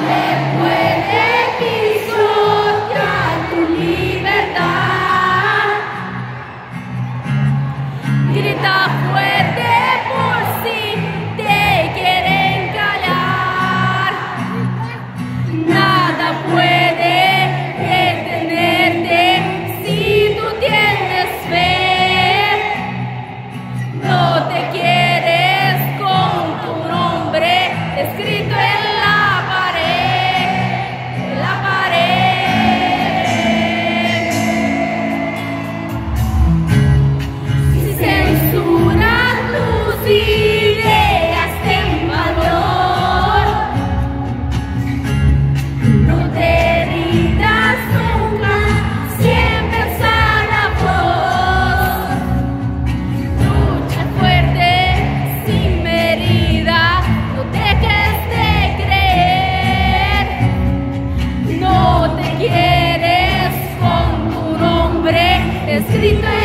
live with. escrita